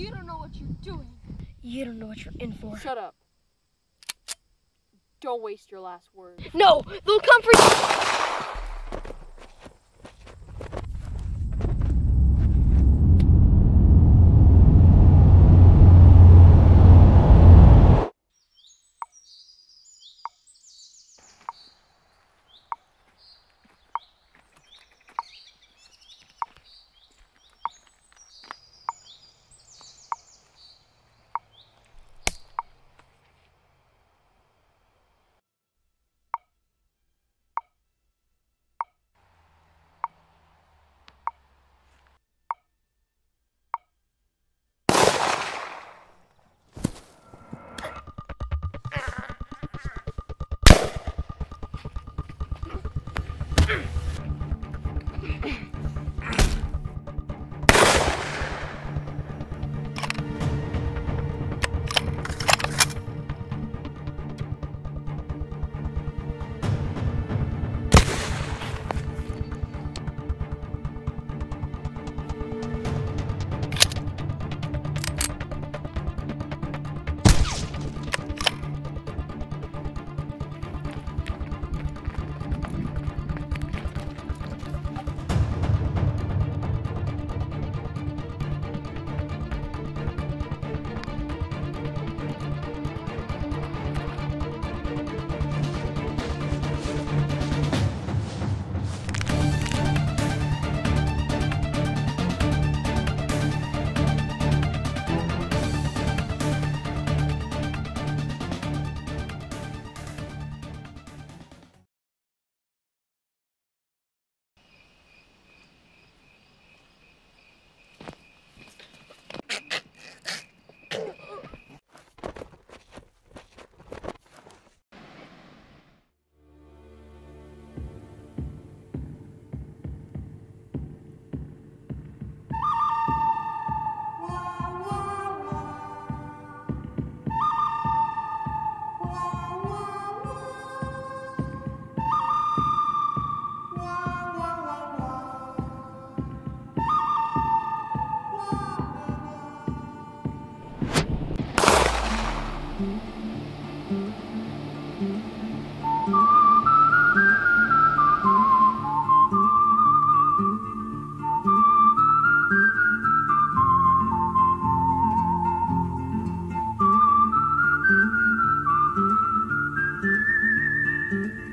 You don't know what you're doing. You don't know what you're in for. Shut up. Don't waste your last words. No, they'll come for you. Mm-hmm.